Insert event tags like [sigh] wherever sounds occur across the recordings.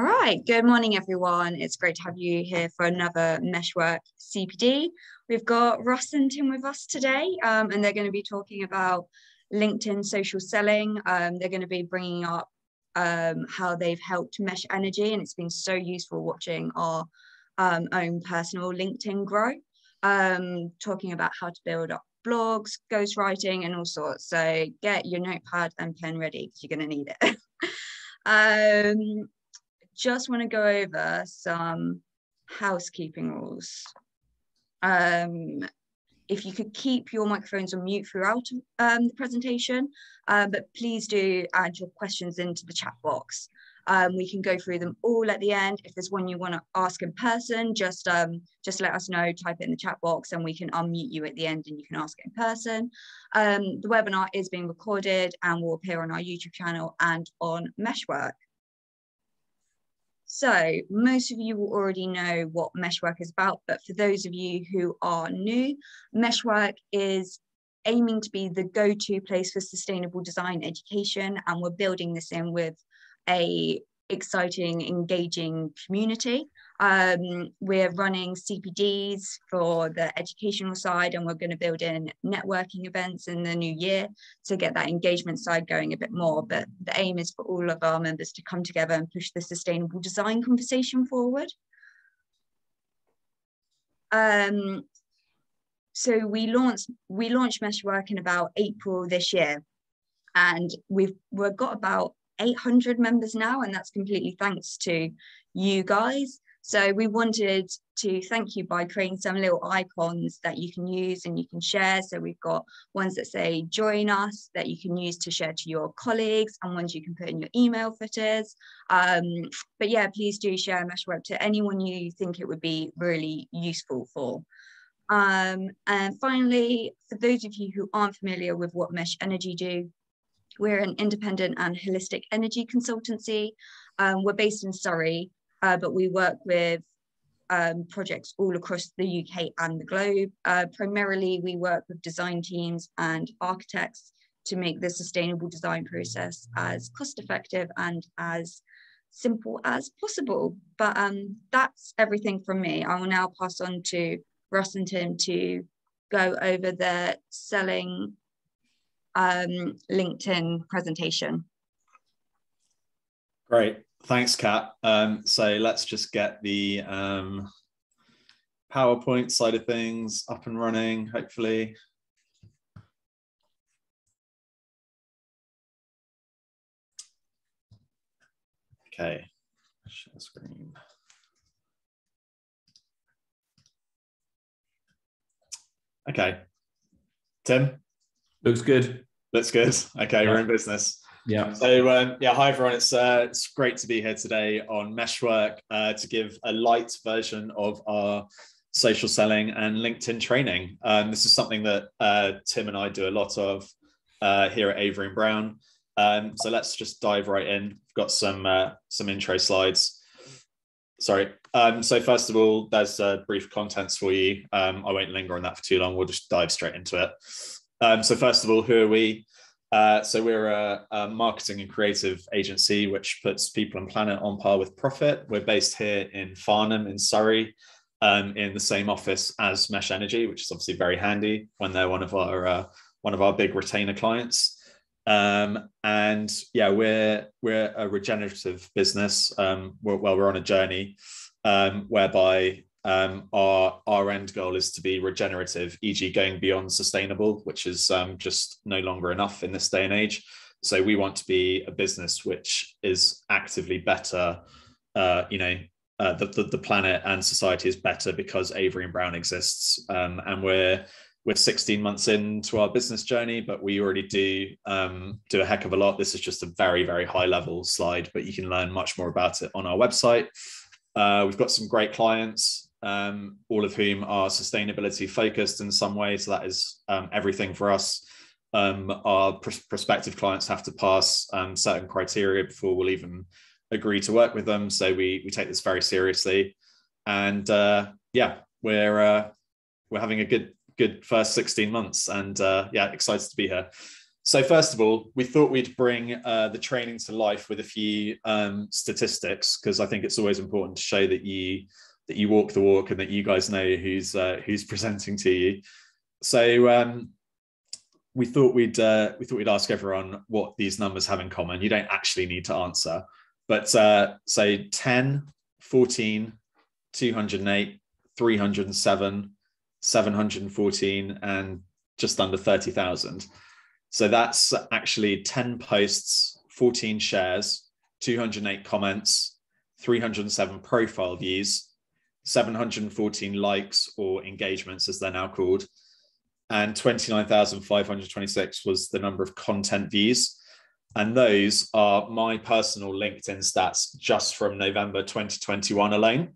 All right, good morning, everyone. It's great to have you here for another Meshwork CPD. We've got Russ and Tim with us today, um, and they're going to be talking about LinkedIn social selling. Um, they're going to be bringing up um, how they've helped Mesh Energy, and it's been so useful watching our um, own personal LinkedIn grow, um, talking about how to build up blogs, ghostwriting, and all sorts. So get your notepad and pen ready because you're going to need it. [laughs] um, just want to go over some housekeeping rules. Um, if you could keep your microphones on mute throughout um, the presentation, uh, but please do add your questions into the chat box. Um, we can go through them all at the end. If there's one you want to ask in person, just um, just let us know, type it in the chat box and we can unmute you at the end and you can ask it in person. Um, the webinar is being recorded and will appear on our YouTube channel and on Meshwork. So most of you will already know what Meshwork is about, but for those of you who are new, Meshwork is aiming to be the go-to place for sustainable design education, and we're building this in with a exciting, engaging community. Um, we're running CPDs for the educational side, and we're going to build in networking events in the new year to get that engagement side going a bit more. But the aim is for all of our members to come together and push the sustainable design conversation forward. Um, so we launched we launched Meshwork in about April this year, and we've we've got about 800 members now, and that's completely thanks to you guys. So we wanted to thank you by creating some little icons that you can use and you can share. So we've got ones that say join us that you can use to share to your colleagues and ones you can put in your email footers. Um, but yeah, please do share Meshwork to anyone you think it would be really useful for. Um, and finally, for those of you who aren't familiar with what Mesh Energy do, we're an independent and holistic energy consultancy. Um, we're based in Surrey, uh, but we work with um, projects all across the UK and the globe. Uh, primarily, we work with design teams and architects to make the sustainable design process as cost effective and as simple as possible. But um, that's everything from me. I will now pass on to Russ and Tim to go over the selling um, LinkedIn presentation. Great, thanks, Kat. Um, so let's just get the um, PowerPoint side of things up and running, hopefully. Okay, share screen. Okay, Tim. Looks good. Looks good. Okay, yeah. we're in business. Yeah. So um, yeah, hi everyone. It's uh, it's great to be here today on Meshwork uh, to give a light version of our social selling and LinkedIn training. Um, this is something that uh, Tim and I do a lot of uh, here at Avery and Brown. Um, so let's just dive right in. We've got some uh, some intro slides. Sorry. Um, so first of all, there's brief contents for you. Um, I won't linger on that for too long. We'll just dive straight into it. Um, so first of all, who are we? Uh, so we're a, a, marketing and creative agency which puts people and planet on par with profit. We're based here in Farnham in Surrey, um, in the same office as Mesh Energy, which is obviously very handy when they're one of our uh, one of our big retainer clients. Um, and yeah, we're we're a regenerative business. Um, we're, well, we're on a journey um, whereby um, our our end goal is to be regenerative, e.g., going beyond sustainable, which is um, just no longer enough in this day and age. So we want to be a business which is actively better. Uh, you know, uh, the, the, the planet and society is better because Avery and Brown exists, um, and we're we're 16 months into our business journey, but we already do um, do a heck of a lot. This is just a very very high level slide, but you can learn much more about it on our website. Uh, we've got some great clients um, all of whom are sustainability focused in some way. So that is um, everything for us. Um, our pr- prospective clients have to pass um, certain criteria before we'll even agree to work with them. So we we take this very seriously, and uh, yeah, we're uh, we're having a good good first 16 months, and uh, yeah, excited to be here. so first of all, we thought we'd bring uh, the training to life with a few um, statistics because I think it's always important to show that you that you walk the walk and that you guys know who's uh, who's presenting to you. So um, we thought we'd uh, we thought we'd ask everyone what these numbers have in common. You don't actually need to answer, but uh, say 10, 14, 208, 307, 714, and just under 30,000. So that's actually 10 posts, 14 shares, 208 comments, 307 profile views, 714 likes or engagements, as they're now called, and 29,526 was the number of content views. And those are my personal LinkedIn stats just from November 2021 alone.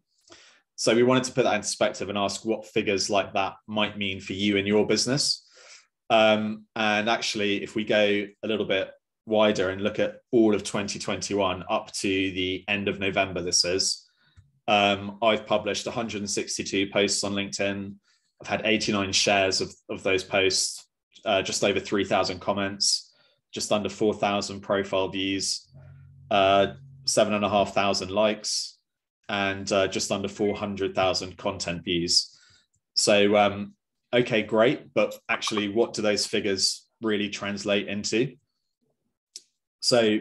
So we wanted to put that in perspective and ask what figures like that might mean for you and your business. Um, and actually, if we go a little bit wider and look at all of 2021 up to the end of November, this is, um, I've published 162 posts on LinkedIn. I've had 89 shares of, of those posts, uh, just over 3,000 comments, just under 4,000 profile views, uh, seven and a half thousand likes, and uh, just under 400,000 content views. So um, okay, great, but actually, what do those figures really translate into? So,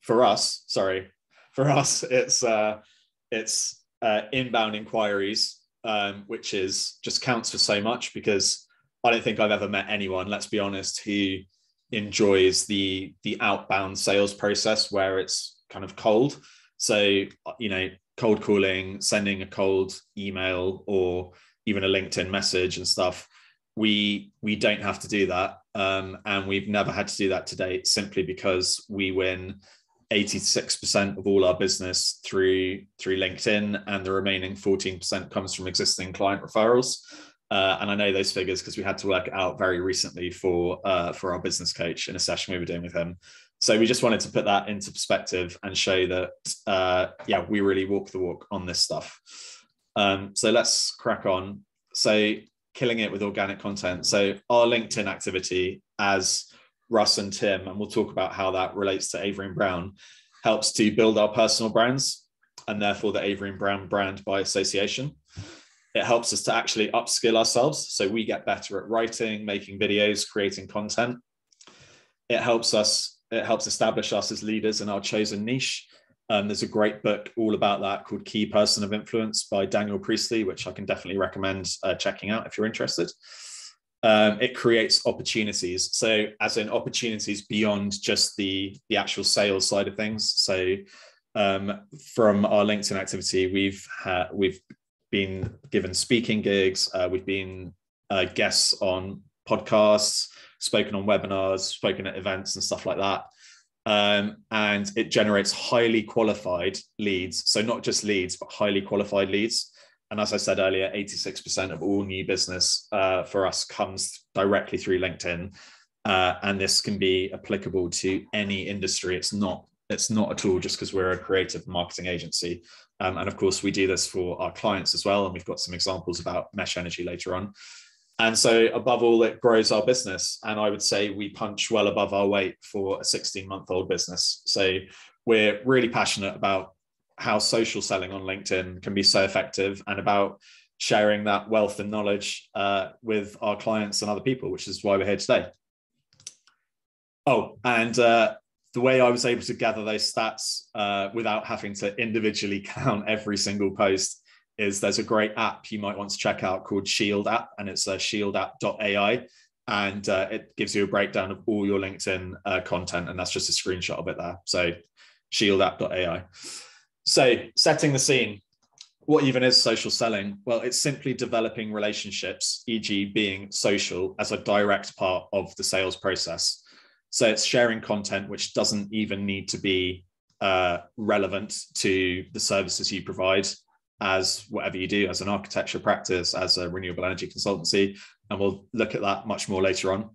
for us, sorry, for us, it's uh, it's uh, inbound inquiries, um, which is just counts for so much because I don't think I've ever met anyone, let's be honest, who enjoys the the outbound sales process where it's kind of cold. So, you know, cold calling, sending a cold email, or even a LinkedIn message and stuff. We we don't have to do that, um, and we've never had to do that to date simply because we win 86% of all our business through through LinkedIn, and the remaining 14% comes from existing client referrals. Uh, and I know those figures because we had to work out very recently for uh, for our business coach in a session we were doing with him. So we just wanted to put that into perspective and show that, uh, yeah, we really walk the walk on this stuff. Um, so let's crack on. So killing it with organic content. So our LinkedIn activity as Russ and Tim, and we'll talk about how that relates to Avery and Brown, helps to build our personal brands and therefore the Avery and Brown brand by association. It helps us to actually upskill ourselves. So we get better at writing, making videos, creating content. It helps us, it helps establish us as leaders in our chosen niche um, there's a great book all about that called Key Person of Influence by Daniel Priestley, which I can definitely recommend uh, checking out if you're interested. Um, it creates opportunities. So, as in opportunities beyond just the the actual sales side of things. So, um, from our LinkedIn activity, we've ha- we've been given speaking gigs. Uh, we've been uh, guests on podcasts, spoken on webinars, spoken at events and stuff like that um, and it generates highly qualified leads. So not just leads, but highly qualified leads. And as I said earlier, 86% of all new business uh, for us comes directly through LinkedIn. Uh, and this can be applicable to any industry. It's not it's not at all just because we're a creative marketing agency. Um, and of course, we do this for our clients as well. And we've got some examples about Mesh Energy later on. And so, above all, it grows our business. And I would say we punch well above our weight for a 16 month old business. So, we're really passionate about how social selling on LinkedIn can be so effective and about sharing that wealth and knowledge uh, with our clients and other people, which is why we're here today. Oh, and uh, the way I was able to gather those stats uh, without having to individually [laughs] count every single post is there's a great app you might want to check out called Shield app, and it's uh, shieldapp.ai. And uh, it gives you a breakdown of all your LinkedIn uh, content. And that's just a screenshot of it there. So shieldapp.ai. So setting the scene. What even is social selling? Well, it's simply developing relationships, e.g., being social as a direct part of the sales process. So it's sharing content which doesn't even need to be uh, relevant to the services you provide as whatever you do as an architecture practice, as a renewable energy consultancy. And we'll look at that much more later on.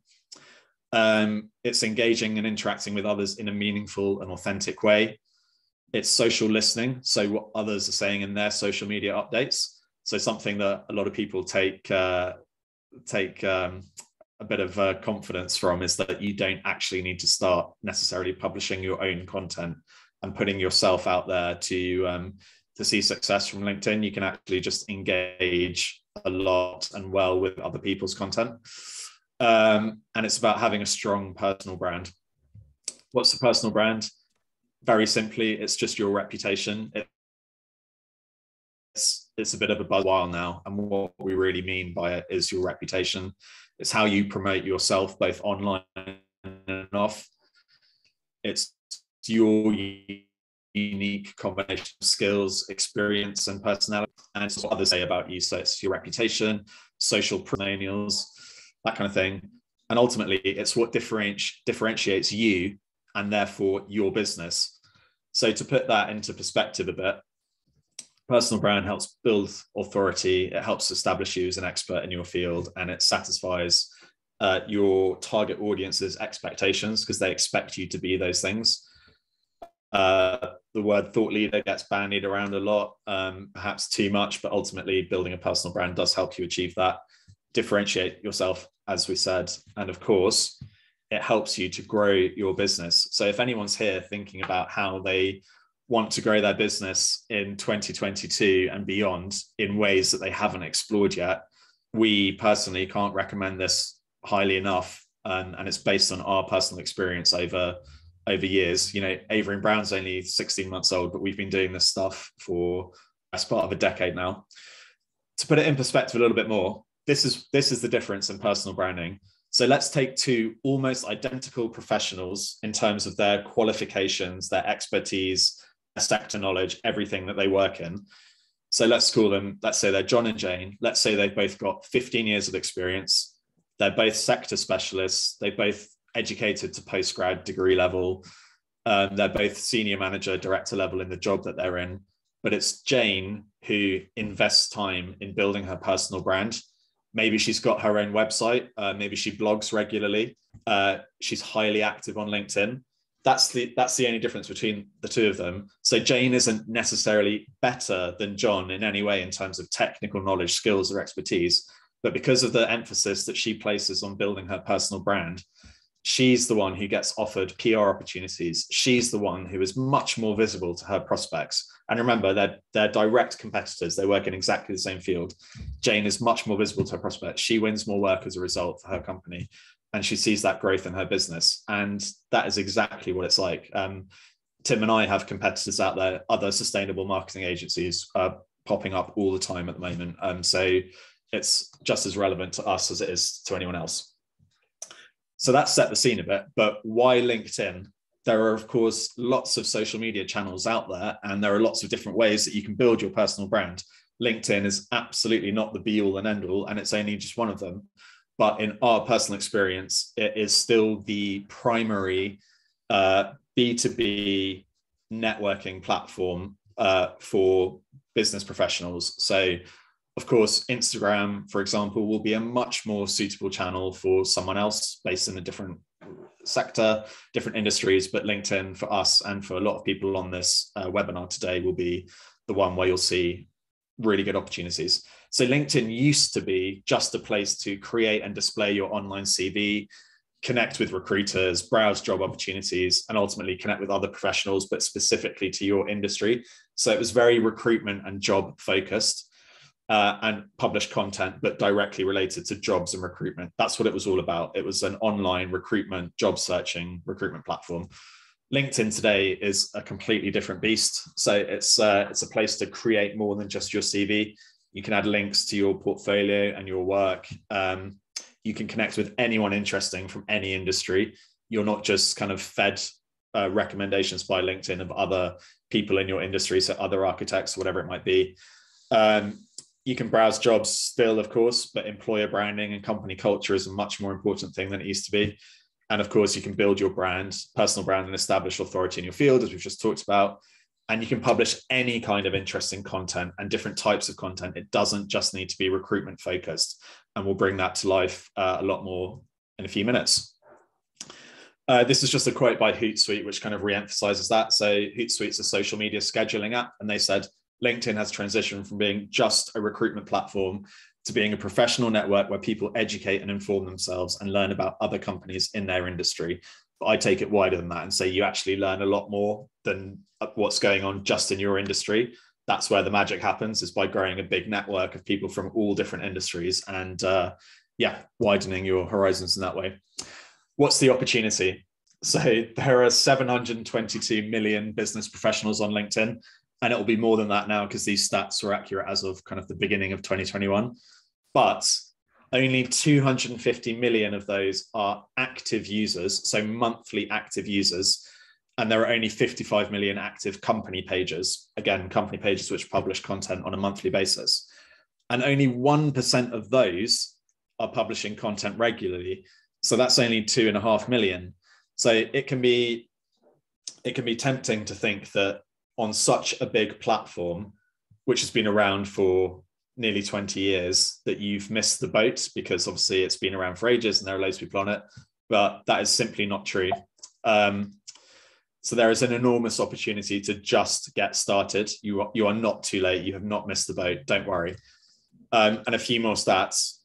Um, it's engaging and interacting with others in a meaningful and authentic way. It's social listening. So, what others are saying in their social media updates. So, something that a lot of people take uh, take um, a bit of uh, confidence from is that you don't actually need to start necessarily publishing your own content and putting yourself out there to um, to see success from LinkedIn. You can actually just engage a lot and well with other people's content, um, and it's about having a strong personal brand. What's the personal brand? Very simply, it's just your reputation. It's it's a bit of a buzz while now, and what we really mean by it is your reputation it's how you promote yourself both online and off. It's your unique combination of skills, experience, and personality, and it's what others say about you. So it's your reputation, social testimonials, that kind of thing. And ultimately, it's what differenti- differentiates you and therefore your business. So to put that into perspective a bit, personal brand helps build authority it helps establish you as an expert in your field and it satisfies uh, your target audience's expectations because they expect you to be those things. Uh, the word thought leader gets bandied around a lot um, perhaps too much but ultimately building a personal brand does help you achieve that. Differentiate yourself as we said and of course it helps you to grow your business so if anyone's here thinking about how they want to grow their business in 2022 and beyond in ways that they haven't explored yet, we personally can't recommend this highly enough. And it's based on our personal experience over over years. You know, Avery and Brown's only 16 months old, but we've been doing this stuff for as part of a decade now. To put it in perspective a little bit more, this is this is the difference in personal branding. So let's take two almost identical professionals in terms of their qualifications, their expertise, their sector knowledge, everything that they work in. So let's call them, let's say they're John and Jane. Let's say they've both got 15 years of experience. They're both sector specialists. They both educated to postgrad degree level. Um, they're both senior manager, director level in the job that they're in. But it's Jane who invests time in building her personal brand. Maybe she's got her own website. Uh, maybe she blogs regularly. Uh, she's highly active on LinkedIn that's the that's the only difference between the two of them. So Jane isn't necessarily better than John in any way in terms of technical knowledge, skills, or expertise, but because of the emphasis that she places on building her personal brand, she's the one who gets offered PR opportunities. She's the one who is much more visible to her prospects. And remember, they're, they're direct competitors. They work in exactly the same field. Jane is much more visible to her prospects. She wins more work as a result for her company and she sees that growth in her business. And that is exactly what it's like. Um, Tim and I have competitors out there, other sustainable marketing agencies are popping up all the time at the moment. Um, so it's just as relevant to us as it is to anyone else. So that set the scene a bit. But why LinkedIn? There are, of course, lots of social media channels out there, and there are lots of different ways that you can build your personal brand. LinkedIn is absolutely not the be all and end all, and it's only just one of them but in our personal experience, it is still the primary uh, B2B networking platform uh, for business professionals. So, of course, Instagram, for example, will be a much more suitable channel for someone else based in a different sector, different industries. But LinkedIn for us and for a lot of people on this uh, webinar today will be the one where you'll see really good opportunities. So LinkedIn used to be just a place to create and display your online CV, connect with recruiters, browse job opportunities, and ultimately connect with other professionals, but specifically to your industry. So it was very recruitment and job focused. Uh, and publish content, but directly related to jobs and recruitment. That's what it was all about. It was an online recruitment, job searching recruitment platform. LinkedIn today is a completely different beast. So it's uh, it's a place to create more than just your CV. You can add links to your portfolio and your work. Um, you can connect with anyone interesting from any industry. You're not just kind of fed uh, recommendations by LinkedIn of other people in your industry, so other architects, whatever it might be. Um, you can browse jobs still, of course, but employer branding and company culture is a much more important thing than it used to be. And of course, you can build your brand, personal brand, and establish authority in your field, as we've just talked about and you can publish any kind of interesting content and different types of content. It doesn't just need to be recruitment focused. And we'll bring that to life uh, a lot more in a few minutes. Uh, this is just a quote by Hootsuite, which kind of re-emphasizes that. So Hootsuite's a social media scheduling app, and they said LinkedIn has transitioned from being just a recruitment platform to being a professional network where people educate and inform themselves and learn about other companies in their industry. But I take it wider than that and say you actually learn a lot more than what's going on just in your industry. That's where the magic happens is by growing a big network of people from all different industries and uh, yeah, widening your horizons in that way. What's the opportunity? So there are 722 million business professionals on LinkedIn, and it will be more than that now because these stats are accurate as of kind of the beginning of 2021 but only 250 million of those are active users, so monthly active users. And there are only 55 million active company pages, again, company pages which publish content on a monthly basis. And only 1% of those are publishing content regularly. So that's only two and a half million. So it can be it can be tempting to think that on such a big platform, which has been around for nearly 20 years that you've missed the boat because obviously it's been around for ages and there are loads of people on it, but that is simply not true. Um, so there is an enormous opportunity to just get started. You are, you are not too late. You have not missed the boat. Don't worry. Um, and a few more stats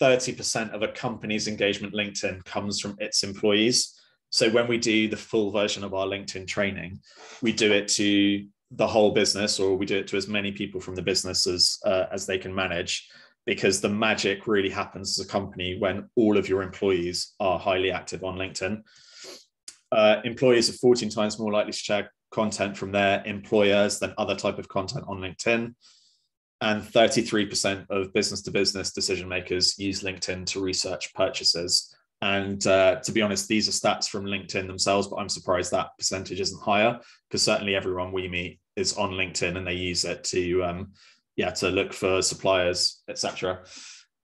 30% of a company's engagement LinkedIn comes from its employees. So when we do the full version of our LinkedIn training, we do it to the whole business or we do it to as many people from the business as uh, as they can manage because the magic really happens as a company when all of your employees are highly active on linkedin. Uh, employees are 14 times more likely to share content from their employers than other type of content on linkedin and 33% of business to business decision makers use linkedin to research purchases and uh, to be honest, these are stats from LinkedIn themselves, but I'm surprised that percentage isn't higher because certainly everyone we meet is on LinkedIn and they use it to, um, yeah, to look for suppliers, etc.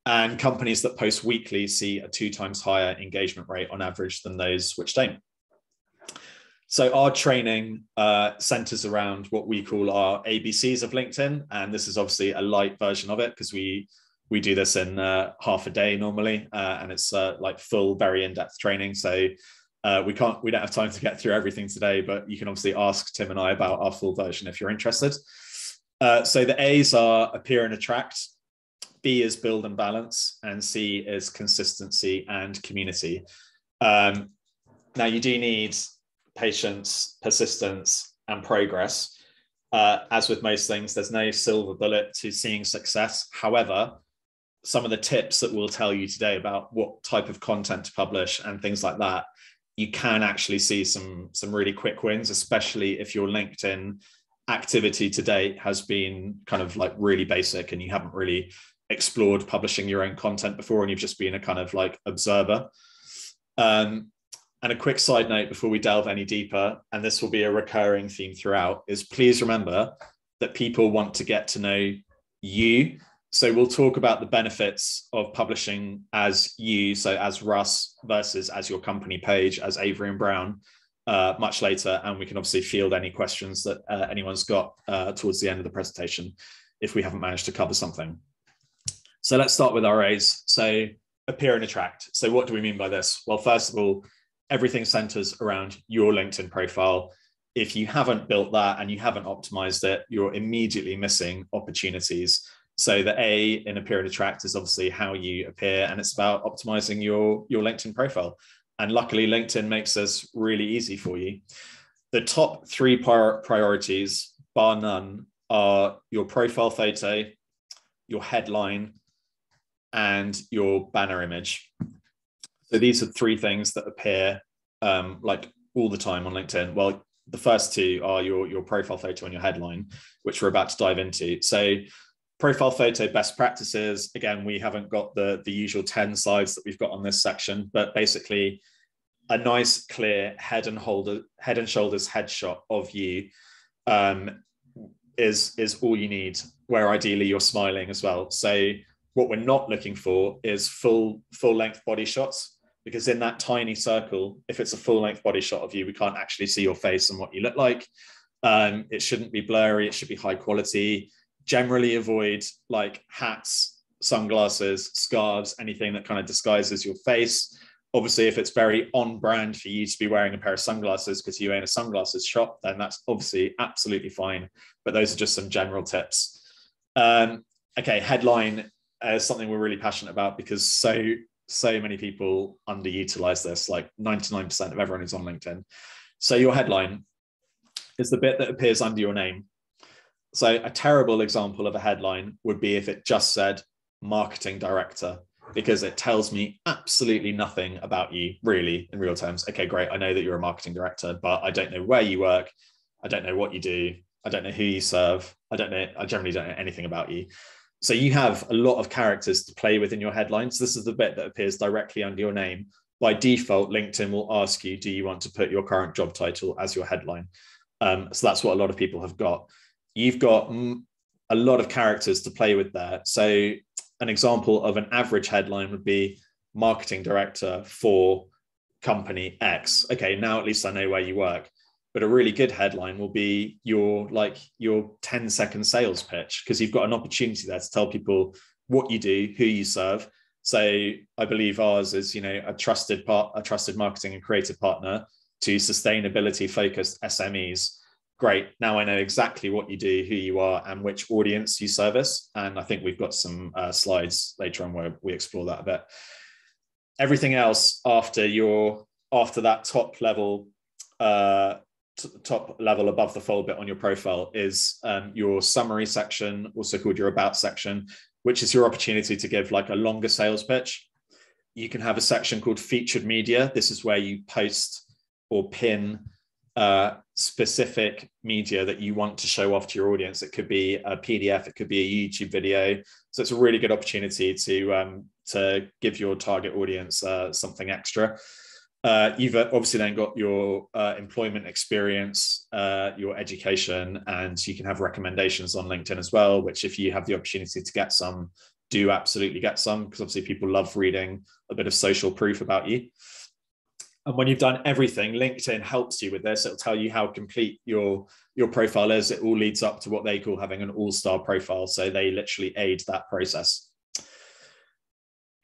And companies that post weekly see a two times higher engagement rate on average than those which don't. So our training uh, centers around what we call our ABCs of LinkedIn, and this is obviously a light version of it because we we do this in uh, half a day normally, uh, and it's uh, like full, very in-depth training. So uh, we can't, we don't have time to get through everything today, but you can obviously ask Tim and I about our full version if you're interested. Uh, so the A's are appear and attract, B is build and balance, and C is consistency and community. Um, now you do need patience, persistence, and progress. Uh, as with most things, there's no silver bullet to seeing success. However, some of the tips that we'll tell you today about what type of content to publish and things like that, you can actually see some some really quick wins, especially if your LinkedIn activity to date has been kind of like really basic and you haven't really explored publishing your own content before and you've just been a kind of like observer. Um, and a quick side note before we delve any deeper, and this will be a recurring theme throughout, is please remember that people want to get to know you so we'll talk about the benefits of publishing as you, so as Russ versus as your company page, as Avery and Brown, uh, much later. And we can obviously field any questions that uh, anyone's got uh, towards the end of the presentation if we haven't managed to cover something. So let's start with our A's. So appear and attract. So what do we mean by this? Well, first of all, everything centers around your LinkedIn profile. If you haven't built that and you haven't optimized it, you're immediately missing opportunities so the A in appear and attract is obviously how you appear, and it's about optimizing your your LinkedIn profile. And luckily, LinkedIn makes this really easy for you. The top three priorities, bar none, are your profile photo, your headline, and your banner image. So these are three things that appear um, like all the time on LinkedIn. Well, the first two are your your profile photo and your headline, which we're about to dive into. So profile photo best practices. Again we haven't got the the usual 10 slides that we've got on this section but basically a nice clear head and holder head and shoulders headshot of you um, is is all you need where ideally you're smiling as well. So what we're not looking for is full full length body shots because in that tiny circle if it's a full length body shot of you we can't actually see your face and what you look like. Um, it shouldn't be blurry it should be high quality generally avoid like hats, sunglasses, scarves, anything that kind of disguises your face. Obviously, if it's very on brand for you to be wearing a pair of sunglasses because you own a sunglasses shop, then that's obviously absolutely fine. But those are just some general tips. Um, okay, headline. is something we're really passionate about because so so many people underutilize this. Like 99% of everyone who's on LinkedIn. So your headline is the bit that appears under your name. So a terrible example of a headline would be if it just said marketing director because it tells me absolutely nothing about you really in real terms. Okay, great. I know that you're a marketing director, but I don't know where you work. I don't know what you do. I don't know who you serve. I don't know. I generally don't know anything about you. So you have a lot of characters to play with in your headlines. This is the bit that appears directly under your name. By default, LinkedIn will ask you, do you want to put your current job title as your headline? Um, so that's what a lot of people have got. You've got a lot of characters to play with there. So an example of an average headline would be marketing director for company X. Okay, now at least I know where you work. But a really good headline will be your like your 10 second sales pitch because you've got an opportunity there to tell people what you do, who you serve. So I believe ours is, you know, a trusted part, a trusted marketing and creative partner to sustainability focused SMEs great. Now i know exactly what you do who you are and which audience you service. And i think we've got some uh, slides later on where we explore that a bit. Everything else after your after that top level uh, top level above the fold bit on your profile is um, your summary section also called your about section which is your opportunity to give like a longer sales pitch. You can have a section called featured media. This is where you post or pin uh, specific media that you want to show off to your audience. It could be a PDF, it could be a YouTube video. So it's a really good opportunity to um, to give your target audience uh, something extra. Uh, you've obviously then got your uh, employment experience, uh, your education, and you can have recommendations on LinkedIn as well. Which, if you have the opportunity to get some, do absolutely get some because obviously people love reading a bit of social proof about you. And when you've done everything, LinkedIn helps you with this. It'll tell you how complete your your profile is. It all leads up to what they call having an all-star profile. So they literally aid that process.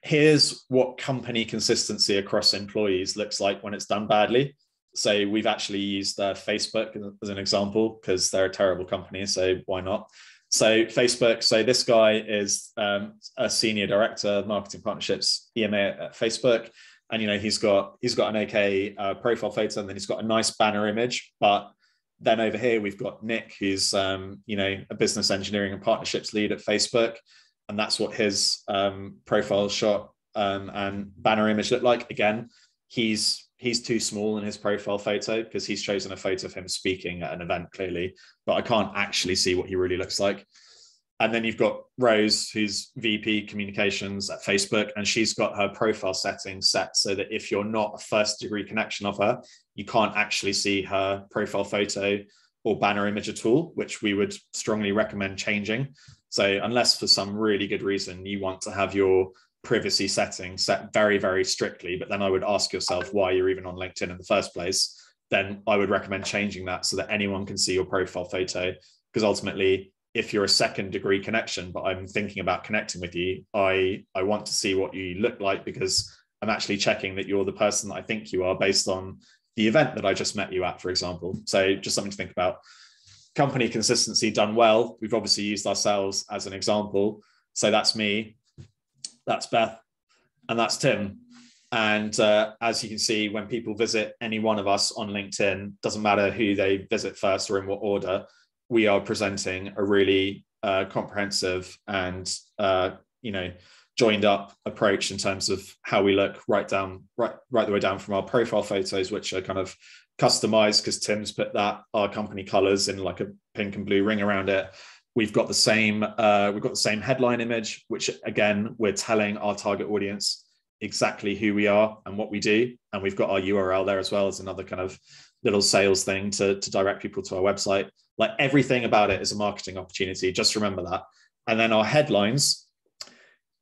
Here's what company consistency across employees looks like when it's done badly. So we've actually used uh, Facebook as an example because they're a terrible company. So why not? So Facebook. So this guy is um, a senior director of marketing partnerships EMEA at Facebook and you know he's got he's got an okay uh, profile photo and then he's got a nice banner image. But then over here we've got nick who's um, you know a business engineering and partnerships lead at facebook. And that's what his um, profile shot um, and banner image look like. Again he's he's too small in his profile photo because he's chosen a photo of him speaking at an event clearly. But i can't actually see what he really looks like and then you've got Rose, who's VP communications at Facebook, and she's got her profile settings set so that if you're not a first degree connection of her, you can't actually see her profile photo or banner image at all, which we would strongly recommend changing. So, unless for some really good reason you want to have your privacy settings set very, very strictly, but then I would ask yourself why you're even on LinkedIn in the first place, then I would recommend changing that so that anyone can see your profile photo. Because ultimately, if you're a second degree connection but i'm thinking about connecting with you i i want to see what you look like because i'm actually checking that you're the person that i think you are based on the event that i just met you at for example. So just something to think about. Company consistency done well. We've obviously used ourselves as an example. So that's me that's beth and that's tim. And uh, as you can see when people visit any one of us on linkedin doesn't matter who they visit first or in what order we are presenting a really uh, comprehensive and uh, you know joined up approach in terms of how we look right down right right the way down from our profile photos which are kind of customized because tim's put that our company colors in like a pink and blue ring around it. We've got the same uh, we've got the same headline image which again we're telling our target audience exactly who we are and what we do. And we've got our url there as well as another kind of little sales thing to, to direct people to our website like everything about it is a marketing opportunity. Just remember that. And then our headlines,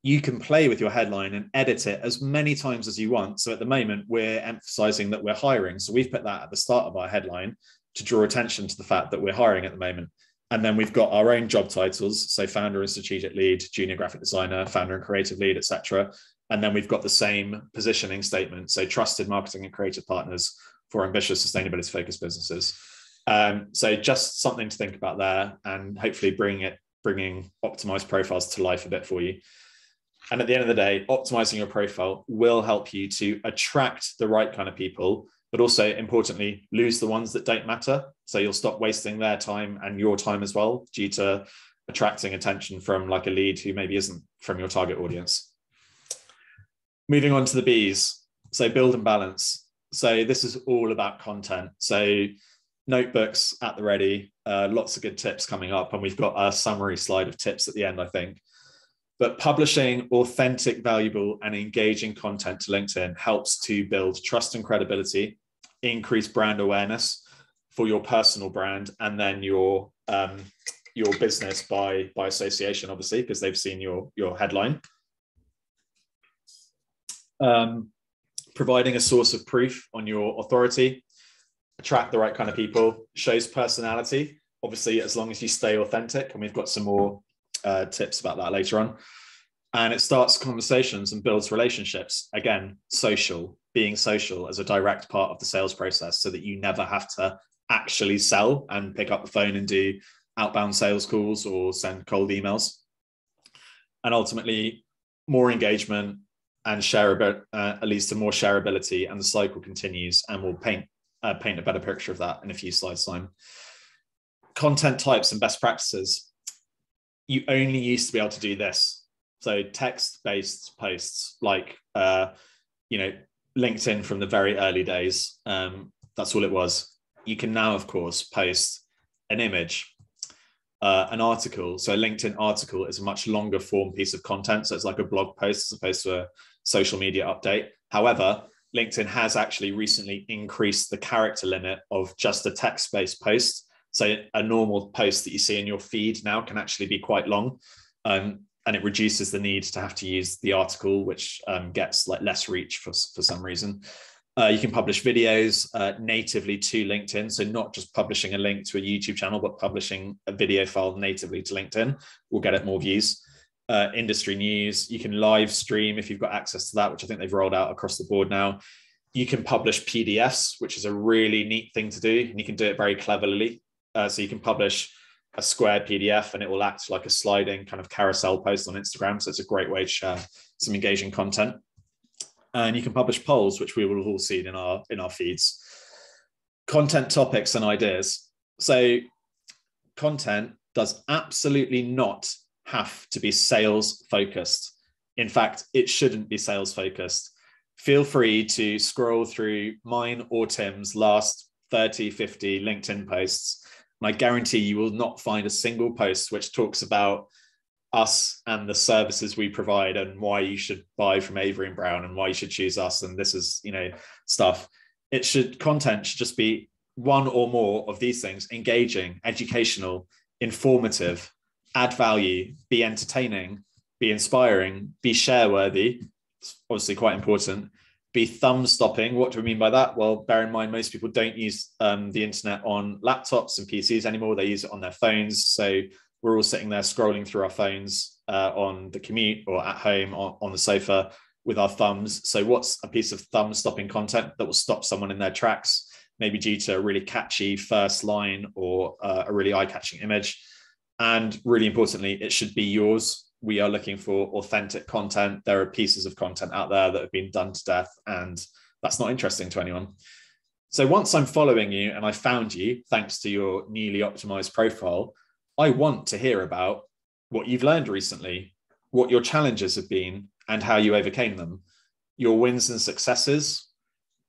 you can play with your headline and edit it as many times as you want. So at the moment, we're emphasizing that we're hiring. So we've put that at the start of our headline to draw attention to the fact that we're hiring at the moment. And then we've got our own job titles. So founder and strategic lead, junior graphic designer, founder and creative lead, etc. And then we've got the same positioning statement. So trusted marketing and creative partners for ambitious sustainability focused businesses. Um, so just something to think about there, and hopefully bring it bringing optimized profiles to life a bit for you. And at the end of the day, optimizing your profile will help you to attract the right kind of people, but also importantly, lose the ones that don't matter. So you'll stop wasting their time and your time as well due to attracting attention from like a lead who maybe isn't from your target audience. Moving on to the B's. So build and balance. So this is all about content. So notebooks at the ready, uh, lots of good tips coming up. And we've got a summary slide of tips at the end, I think. But publishing authentic, valuable, and engaging content to LinkedIn helps to build trust and credibility, increase brand awareness for your personal brand, and then your um, your business by by association, obviously, because they've seen your your headline. Um, providing a source of proof on your authority, attract the right kind of people, shows personality. Obviously, as long as you stay authentic, and we've got some more uh, tips about that later on. And it starts conversations and builds relationships. Again, social, being social as a direct part of the sales process so that you never have to actually sell and pick up the phone and do outbound sales calls or send cold emails. And ultimately, more engagement and share uh, leads to more shareability, and the cycle continues. And we'll paint uh, paint a better picture of that in a few slides' time. Content types and best practices you only used to be able to do this. So text based posts like, uh, you know, LinkedIn from the very early days. Um, that's all it was. You can now, of course, post an image, uh, an article. So a LinkedIn article is a much longer form piece of content. So it's like a blog post as opposed to a social media update. However, LinkedIn has actually recently increased the character limit of just a text based post so a normal post that you see in your feed now can actually be quite long. Um, and it reduces the need to have to use the article, which um, gets like less reach for, for some reason. Uh, you can publish videos uh, natively to LinkedIn. So not just publishing a link to a YouTube channel, but publishing a video file natively to LinkedIn will get it more views. Uh, industry news, you can live stream if you've got access to that, which I think they've rolled out across the board now. You can publish PDFs, which is a really neat thing to do, and you can do it very cleverly. Uh, so you can publish a square PDF and it will act like a sliding kind of carousel post on Instagram. So it's a great way to share some engaging content. And you can publish polls, which we will have all see in our in our feeds. Content topics and ideas. So content does absolutely not have to be sales focused. In fact, it shouldn't be sales focused. Feel free to scroll through mine or Tim's last 30, 50 LinkedIn posts and I guarantee you will not find a single post which talks about us and the services we provide and why you should buy from Avery and Brown and why you should choose us. And this is, you know, stuff. It should content should just be one or more of these things engaging, educational, informative, add value, be entertaining, be inspiring, be share worthy. It's obviously quite important be thumb stopping. What do we mean by that? Well, bear in mind, most people don't use um, the internet on laptops and PCs anymore. They use it on their phones. So we're all sitting there scrolling through our phones uh, on the commute or at home on, on the sofa with our thumbs. So, what's a piece of thumb stopping content that will stop someone in their tracks, maybe due to a really catchy first line or uh, a really eye catching image? And really importantly, it should be yours we are looking for authentic content. There are pieces of content out there that have been done to death, and that's not interesting to anyone. So once I'm following you and I found you, thanks to your newly optimized profile, I want to hear about what you've learned recently, what your challenges have been, and how you overcame them, your wins and successes,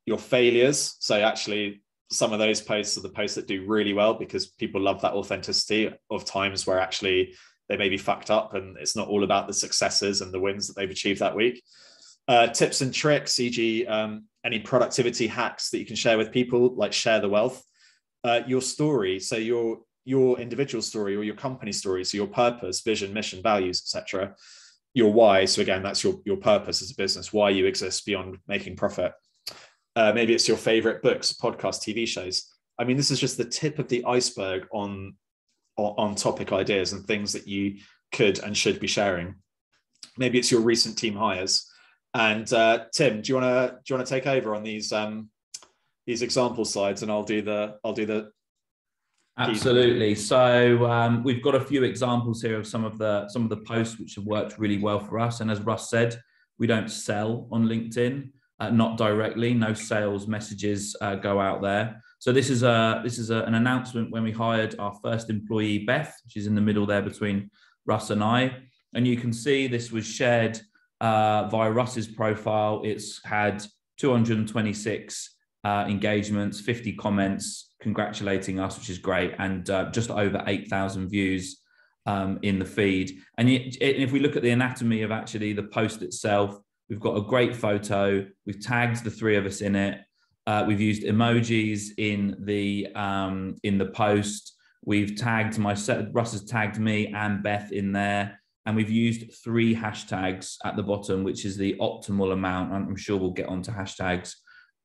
your failures. So actually, some of those posts are the posts that do really well because people love that authenticity of times where actually they may be fucked up and it's not all about the successes and the wins that they've achieved that week. Uh, tips and tricks, e.g., um, any productivity hacks that you can share with people, like share the wealth. Uh, your story, so your your individual story or your company story, so your purpose, vision, mission, values, etc. Your why, so again, that's your your purpose as a business, why you exist beyond making profit. Uh, maybe it's your favorite books, podcasts, TV shows. I mean, this is just the tip of the iceberg on on topic ideas and things that you could and should be sharing. Maybe it's your recent team hires. And uh, Tim, do you want to do you want to take over on these um, these example slides, and I'll do the I'll do the Absolutely. So um, we've got a few examples here of some of the some of the posts which have worked really well for us. And as Russ said, we don't sell on LinkedIn, uh, not directly. No sales messages uh, go out there. So this is a this is a, an announcement when we hired our first employee, Beth. She's in the middle there between Russ and I, and you can see this was shared uh, via Russ's profile. It's had 226 uh, engagements, 50 comments congratulating us, which is great, and uh, just over 8,000 views um, in the feed. And if we look at the anatomy of actually the post itself, we've got a great photo. We've tagged the three of us in it. Uh, we've used emojis in the um, in the post. We've tagged my Russ has tagged me and Beth in there, and we've used three hashtags at the bottom, which is the optimal amount. I'm sure we'll get onto hashtags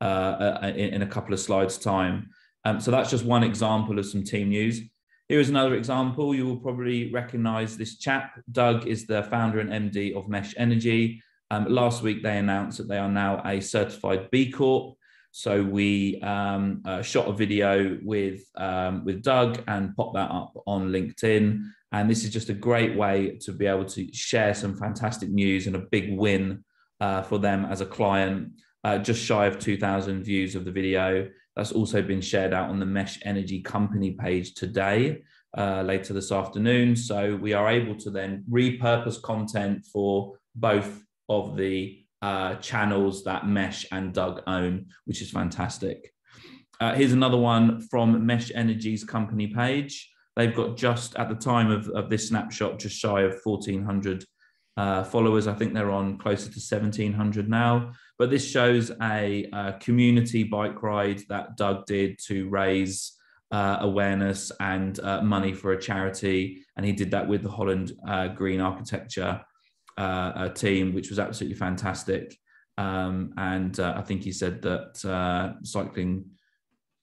uh, uh, in, in, a couple of slides' time. Um, so that's just one example of some team news. Here is another example. You will probably recognize this chap. Doug is the founder and MD of Mesh Energy. Um, last week, they announced that they are now a certified B Corp. So we um, uh, shot a video with um, with Doug and popped that up on LinkedIn. And this is just a great way to be able to share some fantastic news and a big win uh, for them as a client. Uh, just shy of 2,000 views of the video. That's also been shared out on the Mesh Energy company page today, uh, later this afternoon. So we are able to then repurpose content for both of the uh, channels that Mesh and Doug own, which is fantastic. Uh, here's another one from Mesh Energy's company page. They've got just at the time of, of this snapshot, just shy of 1,400 uh, followers. I think they're on closer to 1,700 now. But this shows a, a community bike ride that Doug did to raise uh, awareness and uh, money for a charity. And he did that with the Holland uh, Green Architecture uh, uh, team, which was absolutely fantastic. Um, and I think he said that cycling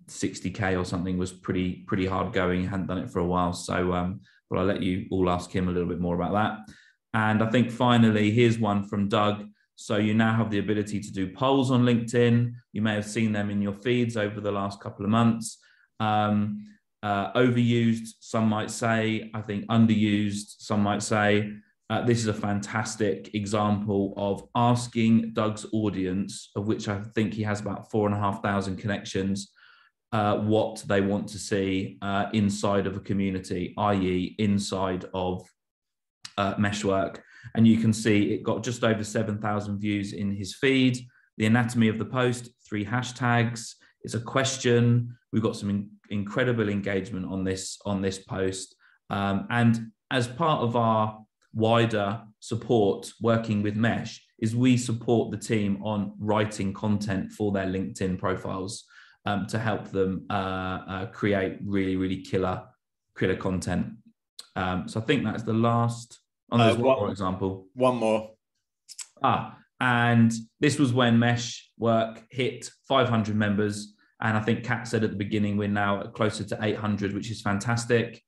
60k or something was pretty pretty hard going. He hadn't done it for a while, so um, well, I'll let you all ask him a little bit more about that. And I think finally, here's one from Doug. So you now have the ability to do polls on LinkedIn. You may have seen them in your feeds over the last couple of months. Um, uh, overused, some might say. I think underused, some might say. Uh, this is a fantastic example of asking Doug's audience, of which I think he has about four and a half thousand connections, uh, what they want to see uh, inside of a community, i.e., inside of uh, meshwork. And you can see it got just over 7,000 views in his feed. The anatomy of the post, three hashtags. It's a question. We've got some in- incredible engagement on this on this post. Um, and as part of our wider support working with Mesh, is we support the team on writing content for their LinkedIn profiles um, to help them uh, uh, create really, really killer, killer content. Um, so I think that's the last Oh, there's uh, one, more example. One more. Ah, and this was when Meshwork hit 500 members. And I think Kat said at the beginning, we're now closer to 800, which is fantastic.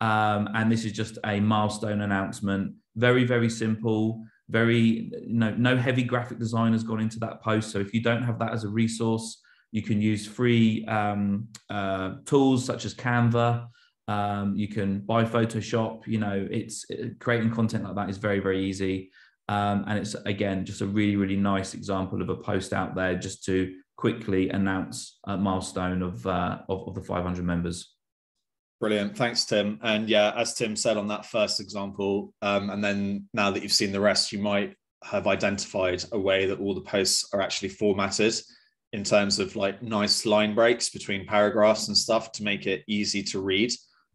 Um, and this is just a milestone announcement. Very, very simple. Very, no, no heavy graphic design has gone into that post. So if you don't have that as a resource, you can use free um, uh, tools such as Canva um, you can buy Photoshop. You know, it's it, creating content like that is very, very easy. Um, and it's again just a really, really nice example of a post out there just to quickly announce a milestone of uh, of, of the 500 members. Brilliant. Thanks, Tim. And yeah, as Tim said on that first example, um, and then now that you've seen the rest, you might have identified a way that all the posts are actually formatted in terms of like nice line breaks between paragraphs and stuff to make it easy to read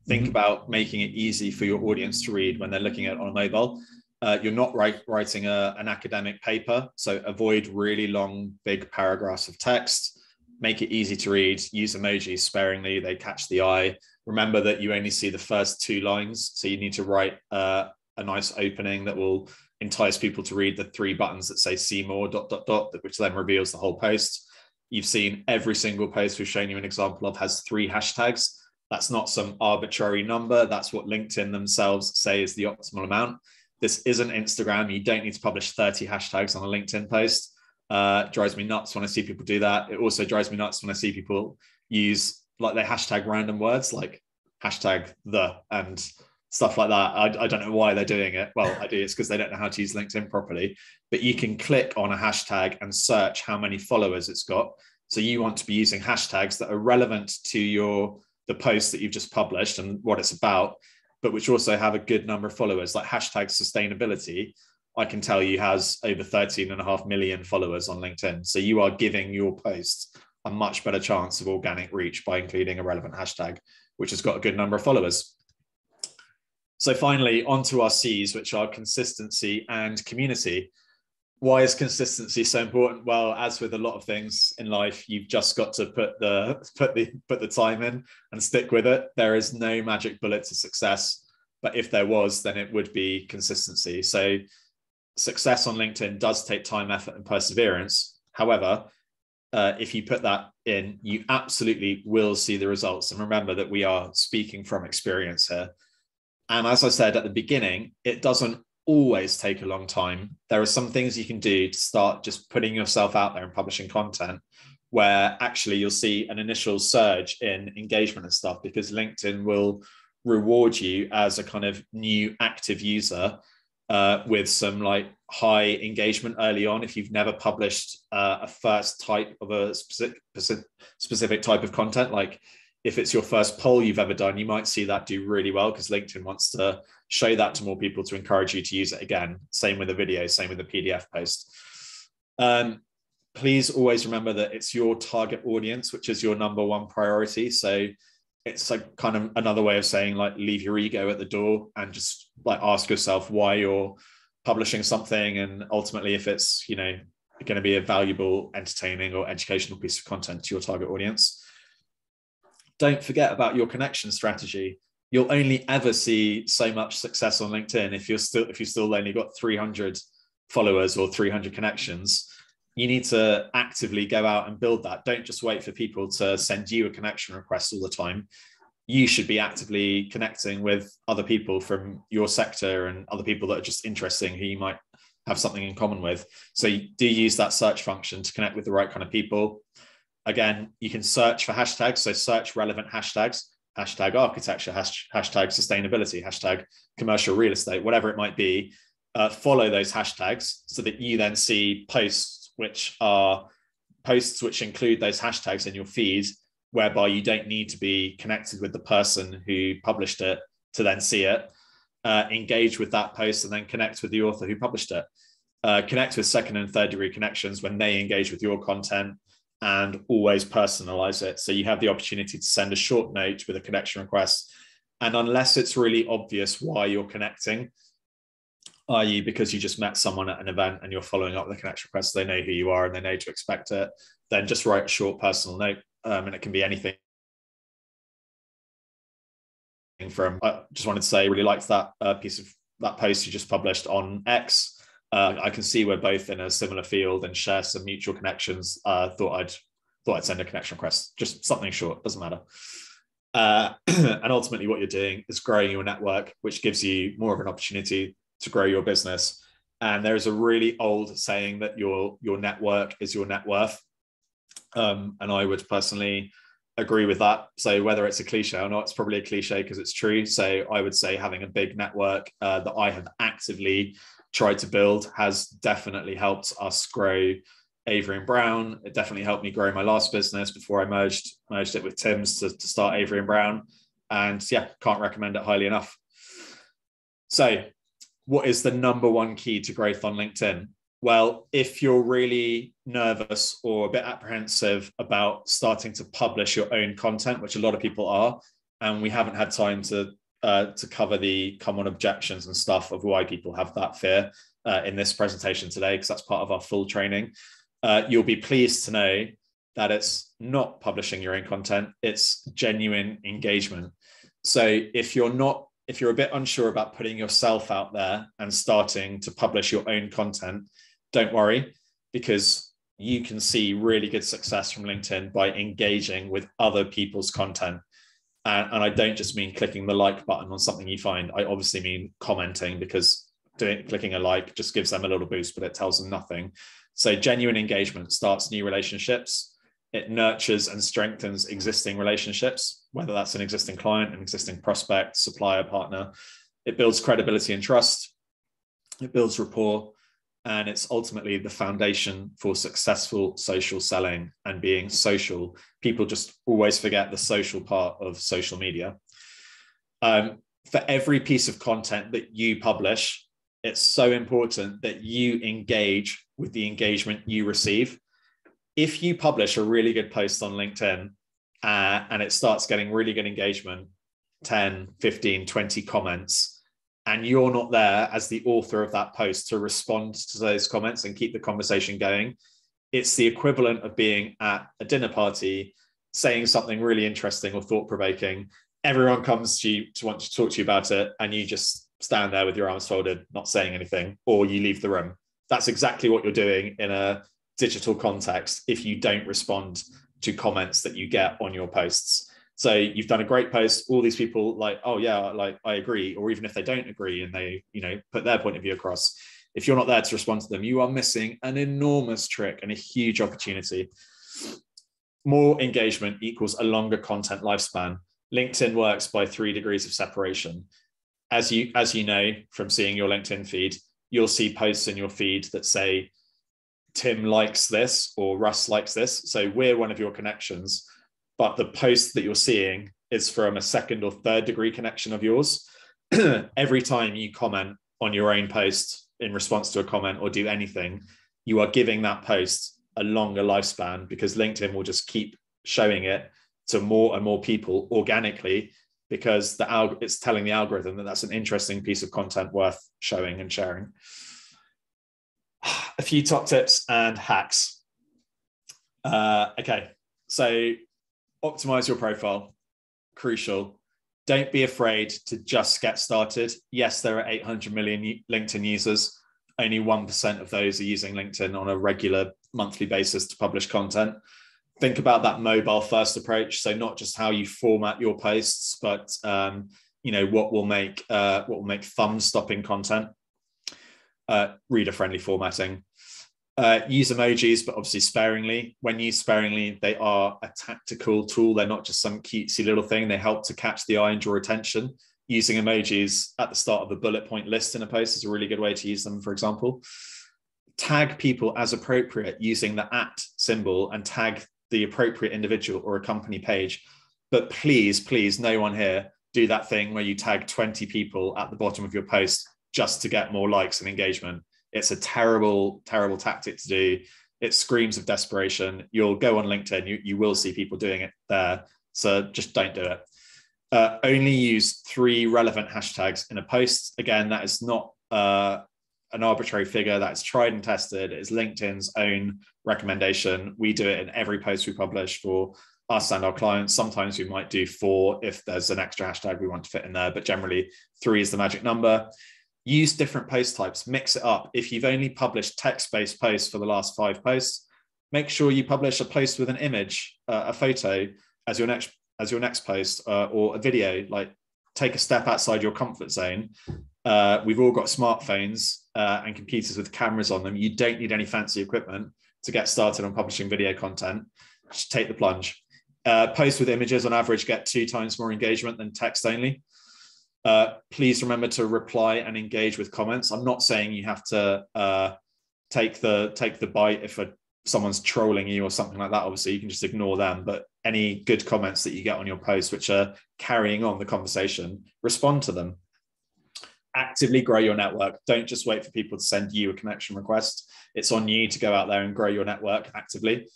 think mm-hmm. about making it easy for your audience to read when they're looking at it on a mobile. Uh, you're not write, writing a, an academic paper, so avoid really long, big paragraphs of text. Make it easy to read. Use emojis sparingly; they catch the eye. Remember that you only see the first two lines, so you need to write uh, a nice opening that will entice people to read the three buttons that say "see more" dot dot dot, which then reveals the whole post. You've seen every single post we've shown you an example of has three hashtags that's not some arbitrary number. That's what LinkedIn themselves say is the optimal amount. This isn't Instagram. You don't need to publish 30 hashtags on a LinkedIn post. Uh, drives me nuts when I see people do that. It also drives me nuts when I see people use like they hashtag random words like hashtag the and stuff like that. I, I don't know why they're doing it. Well, I do. It's because they don't know how to use LinkedIn properly. But you can click on a hashtag and search how many followers it's got. So you want to be using hashtags that are relevant to your the post that you've just published and what it's about, but which also have a good number of followers. Like hashtag sustainability, I can tell you has over 13 and a half million followers on LinkedIn. So you are giving your post a much better chance of organic reach by including a relevant hashtag, which has got a good number of followers. So finally, onto our C's, which are consistency and community. Why is consistency so important? Well, as with a lot of things in life, you've just got to put the [laughs] put the put the time in and stick with it. There is no magic bullet to success, but if there was, then it would be consistency. So success on LinkedIn does take time, effort, and perseverance. However, uh, if you put that in, you absolutely will see the results. And remember that we are speaking from experience here. And as I said at the beginning, it doesn't always take a long time. There are some things you can do to start just putting yourself out there and publishing content where actually you'll see an initial surge in engagement and stuff because LinkedIn will reward you as a kind of new active user uh, with some like high engagement early on if you've never published uh, a first type of a specific, specific type of content like if it's your first poll you've ever done you might see that do really well because linkedin wants to show that to more people to encourage you to use it again. Same with the video same with the pdf post. Um, please always remember that it's your target audience which is your number one priority. So it's like kind of another way of saying like leave your ego at the door and just like ask yourself why you're publishing something. And ultimately if it's you know going to be a valuable entertaining or educational piece of content to your target audience don't forget about your connection strategy you'll only ever see so much success on linkedin if you're still if you still only got 300 followers or 300 connections you need to actively go out and build that. Don't just wait for people to send you a connection request all the time. You should be actively connecting with other people from your sector and other people that are just interesting who you might have something in common with. So do use that search function to connect with the right kind of people. Again, you can search for hashtags. So search relevant hashtags, hashtag architecture, hashtag sustainability, hashtag commercial real estate, whatever it might be. Uh, follow those hashtags so that you then see posts which are posts which include those hashtags in your feed, whereby you don't need to be connected with the person who published it to then see it. Uh, engage with that post and then connect with the author who published it. Uh, connect with second and third degree connections when they engage with your content and always personalize it. So you have the opportunity to send a short note with a connection request. And unless it's really obvious why you're connecting, i.e., because you just met someone at an event and you're following up with a connection request, they know who you are and they know to expect it, then just write a short personal note. Um, and it can be anything from, I just wanted to say, really liked that uh, piece of that post you just published on X. Uh, I can see we're both in a similar field and share some mutual connections. Uh, thought I'd thought I'd send a connection request, just something short, doesn't matter. Uh, [clears throat] and ultimately, what you're doing is growing your network, which gives you more of an opportunity to grow your business. And there's a really old saying that your your network is your net worth. Um, and I would personally agree with that. So whether it's a cliche or not, it's probably a cliche because it's true. So I would say having a big network uh, that I have actively tried to build has definitely helped us grow Avery and Brown. It definitely helped me grow my last business before I merged merged it with Tim's to, to start Avery and Brown. And yeah, can't recommend it highly enough. So what is the number one key to growth on LinkedIn? Well, if you're really nervous or a bit apprehensive about starting to publish your own content, which a lot of people are, and we haven't had time to uh, to cover the common objections and stuff of why people have that fear uh, in this presentation today, because that's part of our full training. Uh, you'll be pleased to know that it's not publishing your own content; it's genuine engagement. So if you're not if you're a bit unsure about putting yourself out there and starting to publish your own content, don't worry because you can see really good success from LinkedIn by engaging with other people's content. And, and, I don't just mean clicking the like button on something you find. I obviously mean commenting because doing clicking a like just gives them a little boost, but it tells them nothing. So genuine engagement starts new relationships. it nurtures and strengthens existing relationships, whether that's an existing client, an existing prospect, supplier, partner. It builds credibility and trust. It builds rapport. And it's ultimately the foundation for successful social selling and being social. People just always forget the social part of social media. Um, for every piece of content that you publish, it's so important that you engage with the engagement you receive if you publish a really good post on LinkedIn uh, and it starts getting really good engagement 10, 15, 20 comments, and you're not there as the author of that post to respond to those comments and keep the conversation going, it's the equivalent of being at a dinner party saying something really interesting or thought provoking. Everyone comes to you to want to talk to you about it, and you just stand there with your arms folded, not saying anything, or you leave the room. That's exactly what you're doing in a digital context if you don't respond to comments that you get on your posts. So you've done a great post. All these people like, oh yeah, like I agree, or even if they don't agree and they, you know, put their point of view across. If you're not there to respond to them, you are missing an enormous trick and a huge opportunity. More engagement equals a longer content lifespan. LinkedIn works by three degrees of separation. As you as you know from seeing your LinkedIn feed, you'll see posts in your feed that say Tim likes this or Russ likes this. So we're one of your connections, but the post that you're seeing is from a second or third degree connection of yours. [clears throat] Every time you comment on your own post in response to a comment or do anything, you are giving that post a longer lifespan because LinkedIn will just keep showing it to more and more people organically because the alg- it's telling the algorithm that that's an interesting piece of content worth showing and sharing [sighs] a few top tips and hacks. Uh, okay, so optimize your profile, crucial. Don't be afraid to just get started. Yes, there are 800 million LinkedIn users. Only 1% of those are using LinkedIn on a regular monthly basis to publish content. Think about that mobile first approach. So not just how you format your posts, but um, you know what will make uh, what will make thumb stopping content uh, reader friendly formatting. Uh, use emojis, but obviously sparingly. When used sparingly, they are a tactical tool. They're not just some cutesy little thing. They help to catch the eye and draw attention. Using emojis at the start of a bullet point list in a post is a really good way to use them, for example. Tag people as appropriate using the at symbol and tag the appropriate individual or a company page. But please, please, no one here do that thing where you tag 20 people at the bottom of your post just to get more likes and engagement. It's a terrible, terrible tactic to do. It screams of desperation. You'll go on LinkedIn, you, you will see people doing it there. So just don't do it. Uh, only use three relevant hashtags in a post. Again, that is not uh, an arbitrary figure. That's tried and tested. It's LinkedIn's own recommendation. We do it in every post we publish for us and our clients. Sometimes we might do four if there's an extra hashtag we want to fit in there, but generally three is the magic number use different post types, mix it up. If you've only published text-based posts for the last five posts, make sure you publish a post with an image, uh, a photo as your next as your next post, uh, or a video. Like take a step outside your comfort zone. Uh, we've all got smartphones uh, and computers with cameras on them. You don't need any fancy equipment to get started on publishing video content. Just take the plunge. Uh, posts with images on average get two times more engagement than text only. Uh, please remember to reply and engage with comments. I'm not saying you have to uh, take the take the bite if a, someone's trolling you or something like that. Obviously, you can just ignore them. But any good comments that you get on your post, which are carrying on the conversation, respond to them. Actively grow your network. Don't just wait for people to send you a connection request. It's on you to go out there and grow your network actively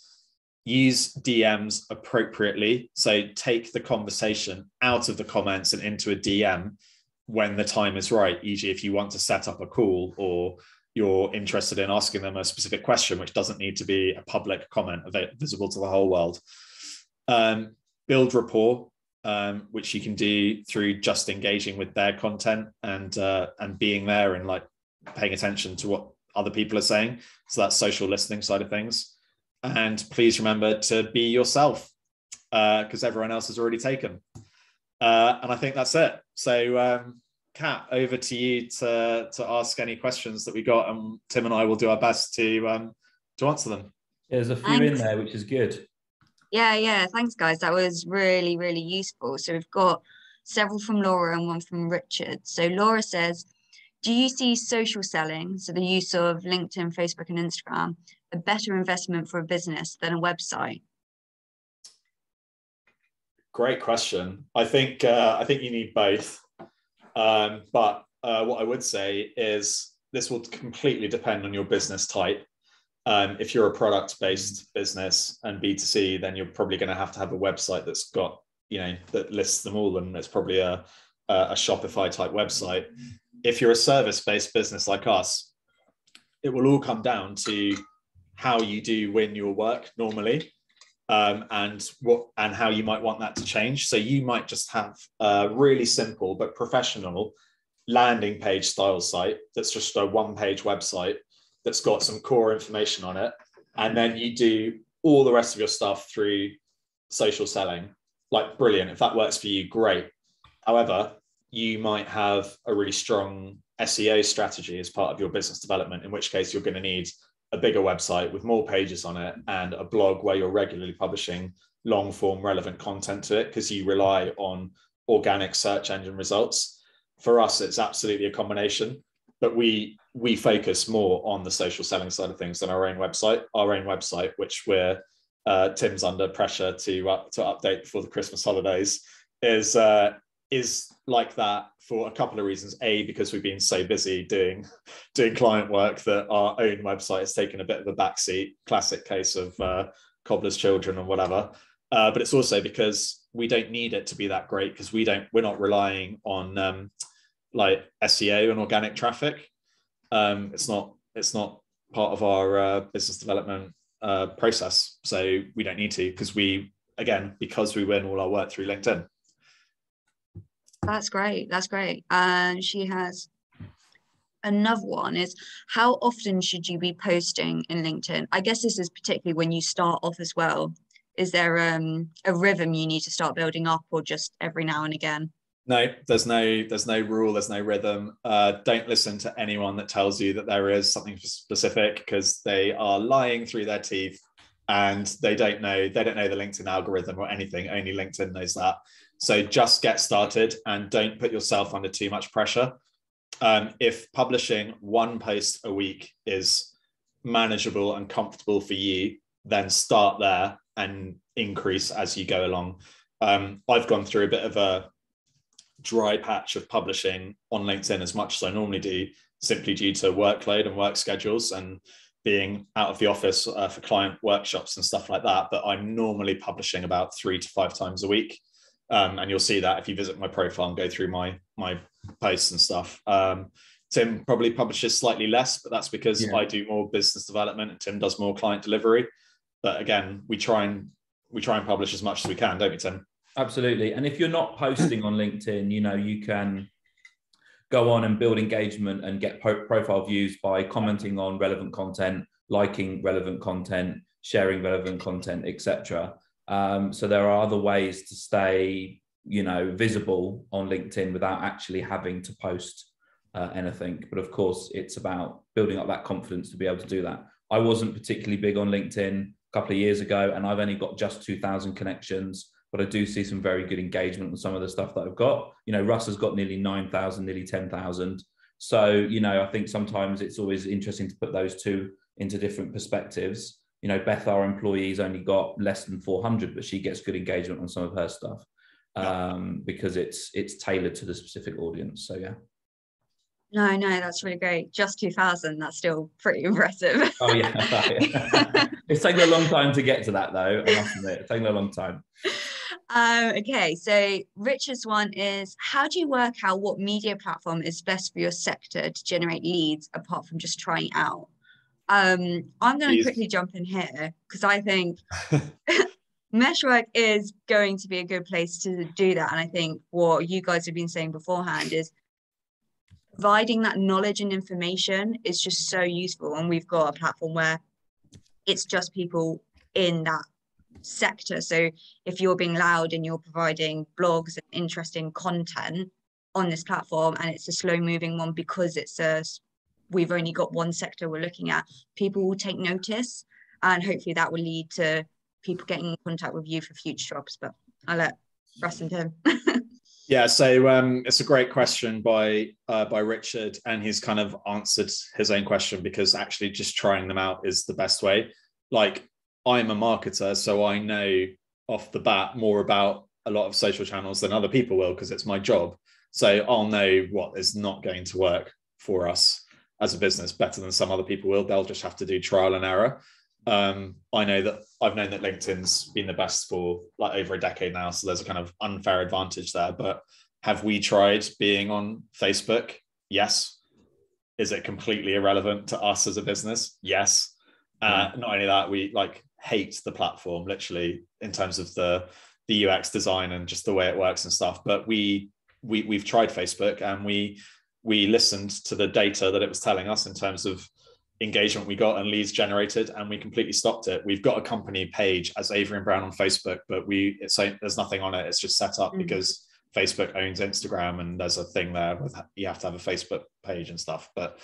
use DMs appropriately. So take the conversation out of the comments and into a DM when the time is right. E.g., if you want to set up a call or you're interested in asking them a specific question, which doesn't need to be a public comment visible to the whole world. Um, build rapport, um, which you can do through just engaging with their content and uh, and being there and like paying attention to what other people are saying. So that's social listening side of things. And please remember to be yourself because uh, everyone else has already taken. Uh, and I think that's it. So, um, Kat, over to you to, to ask any questions that we got, and Tim and I will do our best to um, to answer them. There's a few Thanks. in there, which is good. Yeah, yeah. Thanks, guys. That was really, really useful. So we've got several from Laura and one from Richard. So Laura says, do you see social selling, so the use of LinkedIn, Facebook, and Instagram, a better investment for a business than a website? Great question. I think uh, I think you need both, um, but uh, what I would say is this will completely depend on your business type. Um, if you're a product-based business and B2C, then you're probably going to have to have a website that's got you know that lists them all, and it's probably a a Shopify type website. If you're a service-based business like us, it will all come down to how you do win your work normally um, and what and how you might want that to change. So you might just have a really simple but professional landing page style site that's just a one page website that's got some core information on it, and then you do all the rest of your stuff through social selling. Like brilliant, if that works for you, great. However, you might have a really strong SEO strategy as part of your business development, in which case you're going to need a bigger website with more pages on it and a blog where you're regularly publishing long form relevant content to it because you rely on organic search engine results. For us it's absolutely a combination but we we focus more on the social selling side of things than our own website. Our own website which we're uh, tim's under pressure to uh, to update before the christmas holidays is uh, is like that for a couple of reasons. A, because we've been so busy doing [laughs] doing client work that our own website has taken a bit of a backseat. Classic case of uh, cobbler's children or whatever. Uh, but it's also because we don't need it to be that great because we don't we're not relying on um, like SEO and organic traffic. Um, it's not it's not part of our uh, business development uh, process, so we don't need to because we again because we win all our work through LinkedIn. That's great. That's great. And she has another one is how often should you be posting in LinkedIn? I guess this is particularly when you start off as well. Is there um, a rhythm you need to start building up or just every now and again? No, there's no there's no rule, there's no rhythm. Uh, don't listen to anyone that tells you that there is something specific because they are lying through their teeth and they don't know they don't know the LinkedIn algorithm or anything. Only LinkedIn knows that. So just get started and don't put yourself under too much pressure. Um, if publishing one post a week is manageable and comfortable for you, then start there and increase as you go along. Um, I've gone through a bit of a dry patch of publishing on LinkedIn as much as I normally do, simply due to workload and work schedules and being out of the office uh, for client workshops and stuff like that. But I'm normally publishing about three to five times a week um, and you'll see that if you visit my profile and go through my my posts and stuff. Um, Tim probably publishes slightly less, but that's because yeah. I do more business development and Tim does more client delivery. But again, we try and we try and publish as much as we can, don't we, Tim? Absolutely. And if you're not posting on LinkedIn, you know you can go on and build engagement and get pro- profile views by commenting on relevant content, liking relevant content, sharing relevant content, etc. Um, so there are other ways to stay, you know, visible on LinkedIn without actually having to post uh, anything. But of course, it's about building up that confidence to be able to do that. I wasn't particularly big on LinkedIn a couple of years ago, and I've only got just 2,000 connections. But I do see some very good engagement on some of the stuff that I've got. You know, Russ has got nearly 9,000, nearly 10,000. So, you know, I think sometimes it's always interesting to put those two into different perspectives you know, Beth, our employees, only got less than 400, but she gets good engagement on some of her stuff um, because it's it's tailored to the specific audience. So yeah. No, no, that's really great. Just 2000, that's still pretty [laughs] impressive. oh, yeah. [laughs] [laughs] it's taken a long time to get to that, though. I must admit, it's taken a long time. Um, okay, so Richard's one is how do you work out what media platform is best for your sector to generate leads apart from just trying out? Um, I'm going to quickly jump in here because I think [laughs] Meshwork is going to be a good place to do that. And I think what you guys have been saying beforehand is providing that knowledge and information is just so useful. And we've got a platform where it's just people in that sector. So if you're being loud and you're providing blogs and interesting content on this platform and it's a slow moving one because it's a we've only got one sector we're looking at, people will take notice and hopefully that will lead to people getting in contact with you for future jobs. But I'll let Russ and Tim. [laughs] Yeah, so um, it's a great question by uh, by Richard, and he's kind of answered his own question because actually just trying them out is the best way. Like I'm a marketer, so I know off the bat more about a lot of social channels than other people will because it's my job. So I'll know what is not going to work for us as a business better than some other people will. They'll just have to do trial and error. Um, I know that I've known that LinkedIn's been the best for like over a decade now, so there's a kind of unfair advantage there. But have we tried being on Facebook? Yes. Is it completely irrelevant to us as a business? Yes. Uh, not only that, we like hate the platform literally in terms of the the UX design and just the way it works and stuff. But we we we've tried Facebook and we we listened to the data that it was telling us in terms of engagement we got and leads generated and we completely stopped it. We've got a company page as avery and brown on facebook but we it's there's nothing on it. It's just set up mm. because facebook owns instagram and there's a thing there with you have to have a facebook page and stuff. But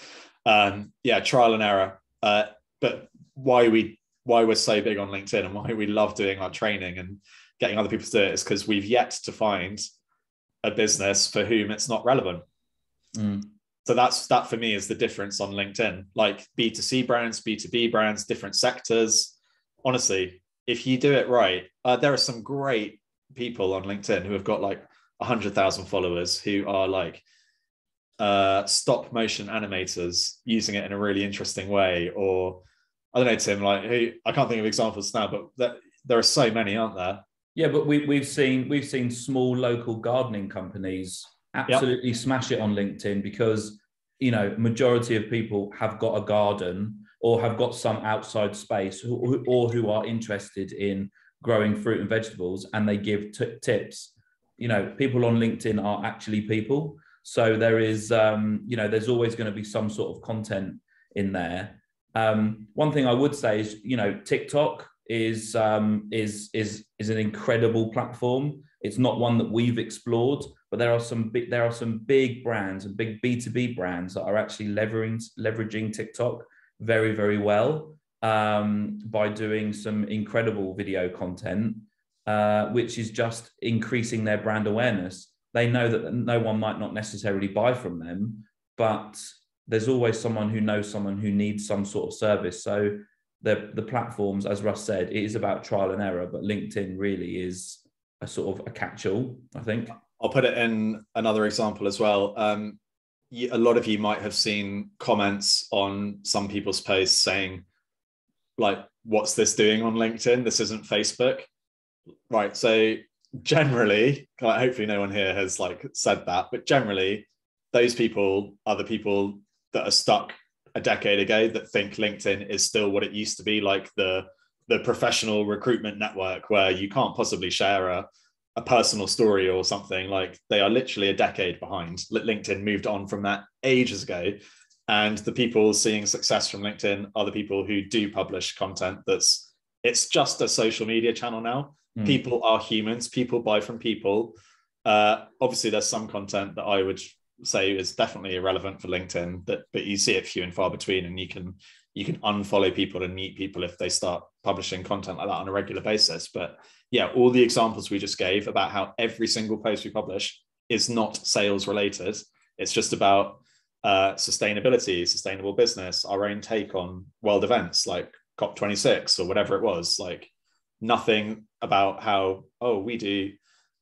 um yeah trial and error. Uh but why we why we're so big on linkedin and why we love doing our training and getting other people to do it is because we've yet to find a business for whom it's not relevant mm. So that's that for me is the difference on linkedin. Like b2c brands b2b brands different sectors. Honestly if you do it right uh, there are some great people on linkedin who have got like 100000 followers who are like uh, stop motion animators using it in a really interesting way or i don't know tim like who i can't think of examples now but that, there are so many aren't there? Yeah but we, we've seen we've seen small local gardening companies absolutely yep. smash it on LinkedIn because you know majority of people have got a garden or have got some outside space or who are interested in growing fruit and vegetables and they give t- tips. You know people on linkedin are actually people. So there is um, you know there's always going to be some sort of content in there. Um, one thing i would say is you know tiktok is um, is is is an incredible platform it's not one that we've explored but there are some big there are some big brands and big b2b brands that are actually leveraging leveraging tiktok very very well um, by doing some incredible video content uh, which is just increasing their brand awareness. They know that no one might not necessarily buy from them but there's always someone who knows someone who needs some sort of service. So the the platforms as russ said it is about trial and error but linkedin really is a sort of a catch-all i think I'll put it in another example as well. Um, a lot of you might have seen comments on some people's posts saying, like, what's this doing on LinkedIn? This isn't Facebook. Right. So generally, like, hopefully no one here has like said that, but generally, those people are the people that are stuck a decade ago that think LinkedIn is still what it used to be, like the the professional recruitment network where you can't possibly share a a personal story or something. Like they are literally a decade behind. Linkedin moved on from that ages ago. And the people seeing success from linkedin are the people who do publish content that's it's just a social media channel now. Mm. people are humans. People buy from people. Uh, obviously there's some content that i would say is definitely irrelevant for linkedin that but you see it few and far between and you can you can unfollow people and meet people if they start publishing content like that on a regular basis. But yeah, all the examples we just gave about how every single post we publish is not sales related. It's just about uh, sustainability, sustainable business, our own take on world events like COP26 or whatever it was. Like nothing about how oh we do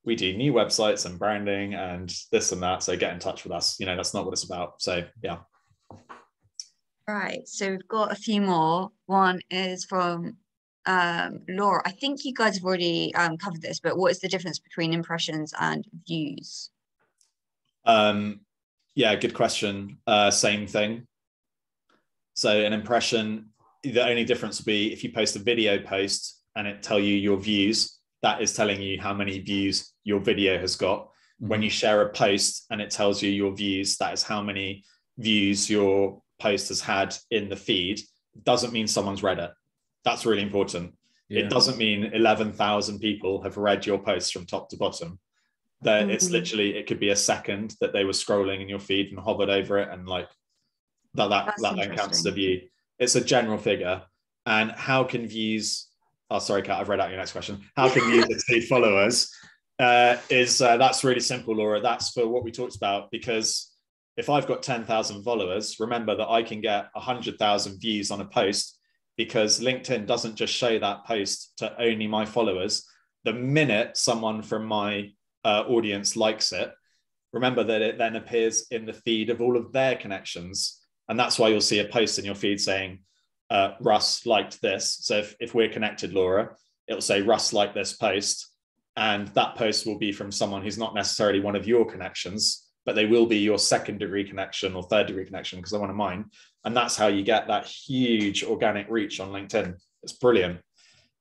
we do new websites and branding and this and that. So get in touch with us. You know that's not what it's about. So yeah. Right, so we've got a few more. One is from um, Laura. I think you guys have already um, covered this, but what is the difference between impressions and views? Um, yeah, good question. Uh, same thing. So an impression, the only difference would be if you post a video post and it tell you your views, that is telling you how many views your video has got. Mm-hmm. When you share a post and it tells you your views, that is how many views your post has had in the feed doesn't mean someone's read it. That's really important. Yeah. It doesn't mean 11,000 people have read your post from top to bottom. That mm-hmm. it's literally, it could be a second that they were scrolling in your feed and hovered over it and like that, that, that then counts as a view. It's a general figure. And how can views, oh sorry kat i've read out your next question how can you [laughs] exceed followers uh, is uh, that's really simple laura that's for what we talked about because if i've got 10000 followers remember that i can get 100000 views on a post because linkedin doesn't just show that post to only my followers the minute someone from my uh, audience likes it remember that it then appears in the feed of all of their connections and that's why you'll see a post in your feed saying uh, Russ liked this. So if, if we're connected, Laura, it'll say Russ liked this post. And that post will be from someone who's not necessarily one of your connections, but they will be your second degree connection or third degree connection because they're one of mine. And that's how you get that huge organic reach on LinkedIn. It's brilliant.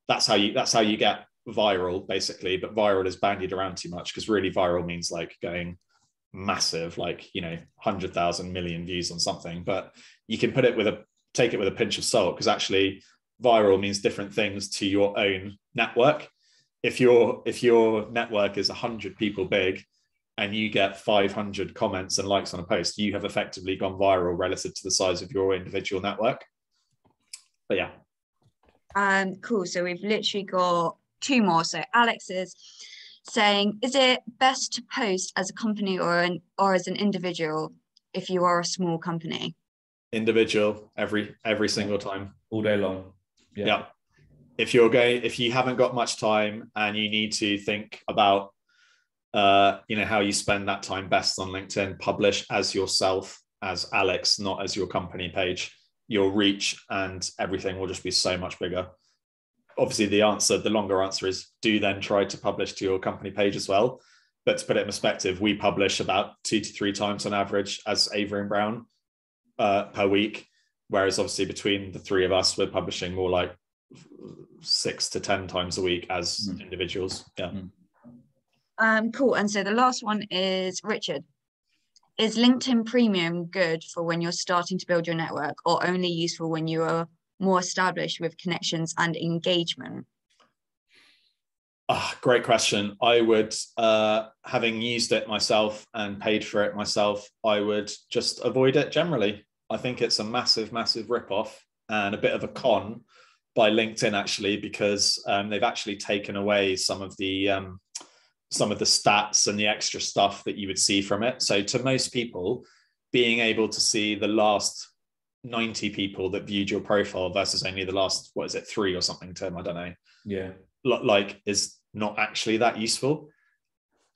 That's how you that's how you get viral, basically. But viral is bandied around too much because really viral means like going massive, like you know, hundred thousand million views on something. But you can put it with a take it with a pinch of salt because actually viral means different things to your own network. If your if your network is 100 people big and you get 500 comments and likes on a post, you have effectively gone viral relative to the size of your individual network. But yeah. Um, cool. So we've literally got two more. So Alex is saying, is it best to post as a company or an or as an individual if you are a small company? individual every every single time all day long yeah. yeah. if you're going if you haven't got much time and you need to think about uh you know how you spend that time best on linkedin publish as yourself as alex not as your company page your reach and everything will just be so much bigger obviously the answer the longer answer is do then try to publish to your company page as well but to put it in perspective we publish about two to three times on average as avery and brown uh, per week, whereas obviously between the three of us, we're publishing more like six to ten times a week as mm. individuals. Yeah. Mm. Um, cool. And so the last one is Richard. Is LinkedIn Premium good for when you're starting to build your network, or only useful when you are more established with connections and engagement? Oh, great question. I would, uh, having used it myself and paid for it myself, I would just avoid it generally. I think it's a massive, massive ripoff and a bit of a con by LinkedIn actually, because um, they've actually taken away some of the um, some of the stats and the extra stuff that you would see from it. So to most people, being able to see the last 90 people that viewed your profile versus only the last what is it three or something Tim? I don't know. Yeah. Like is not actually that useful.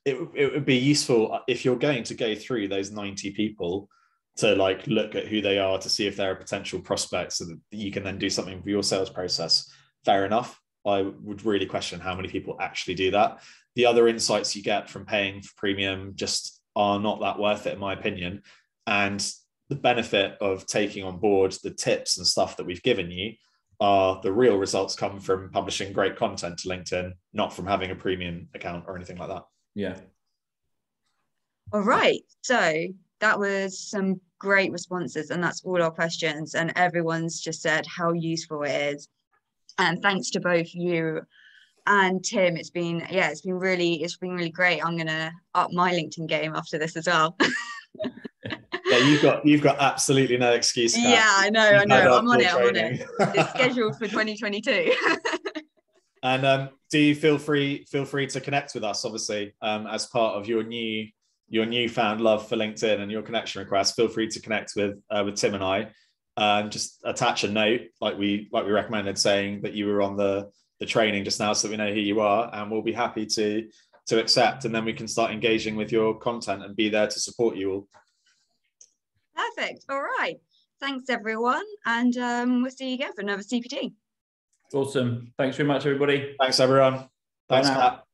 It, it would be useful uh, if you're going to go through those 90 people to like look at who they are to see if they're a potential prospect so that you can then do something for your sales process. Fair enough. I would really question how many people actually do that the other insights you get from paying for premium just are not that worth it in my opinion. And the benefit of taking on board the tips and stuff that we've given you are the real results come from publishing great content to linkedin not from having a premium account or anything like that. Yeah. All right. So that was some great responses and that's all our questions and everyone's just said how useful it is. And thanks to both you and tim it's been yeah it's been really it's been really great. I'm gonna up my linkedin game after this as well. [laughs] Yeah you've got you've got absolutely no excuse Kat. yeah i know i know. i'm on it i'm on it. it's scheduled for [laughs] 2022 [laughs] and um, do you feel free feel free to connect with us obviously um, as part of your new your newfound love for LinkedIn and your connection request, feel free to connect with uh, with Tim and I. And just attach a note, like we like we recommended, saying that you were on the the training just now, so we know who you are, and we'll be happy to to accept, and then we can start engaging with your content and be there to support you all. Perfect. All right. Thanks everyone, and um, we'll see you again for another CPD. Awesome. Thanks very much, everybody. Thanks everyone. Thanks, Matt.